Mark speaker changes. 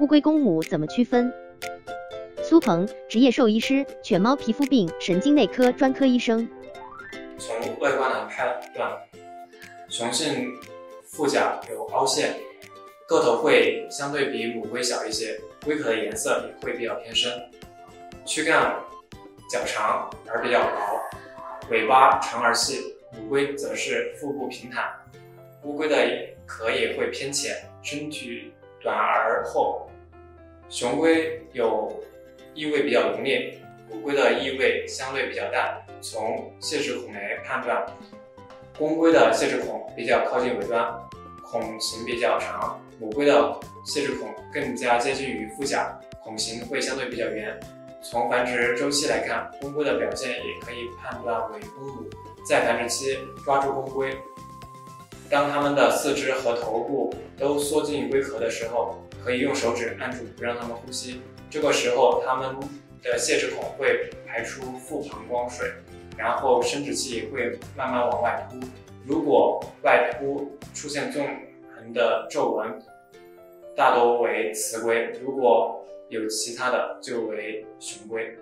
Speaker 1: 乌龟公母怎么区分？苏鹏，职业兽医师，犬猫皮肤病神经内科专科医生。
Speaker 2: 从外观来判断，雄性腹甲有凹陷，个头会相对比母龟小一些，龟壳的颜色也会比较偏深，躯干较长而比较薄，尾巴长而细。母龟则是腹部平坦，乌龟的壳也会偏浅，身体短而厚。雄龟有异味比较浓烈，母龟的异味相对比较淡。从泄殖孔来判断，公龟的泄殖孔比较靠近尾端，孔型比较长；母龟的泄殖孔更加接近于腹甲，孔型会相对比较圆。从繁殖周期来看，公龟的表现也可以判断为公母。在繁殖期抓住公龟，当它们的四肢和头部都缩进龟壳的时候，可以用手指按住，不让它们呼吸。这个时候，它们的泄殖孔会排出腹膀胱水，然后生殖器会慢慢往外凸。如果外凸出现纵横的皱纹，大多为雌龟；如果有其他的，就为雄龟。